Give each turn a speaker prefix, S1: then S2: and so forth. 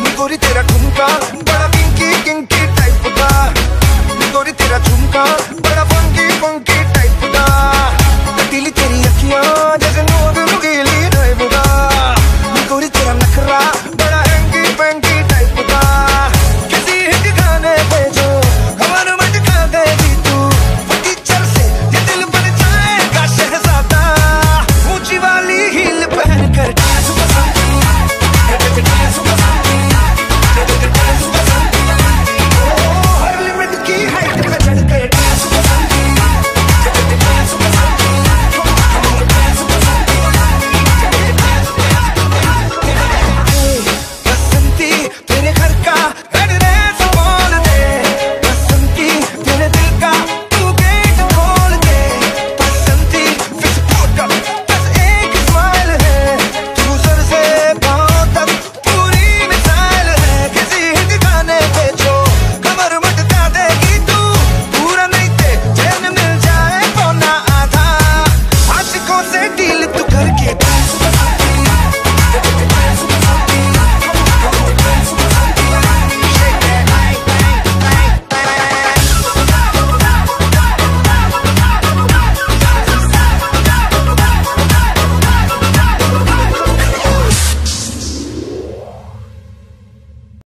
S1: ਨੀ ਗੋਰੀ ਤੇਰਾ ਠੁਮਕਾ ਬੜਾ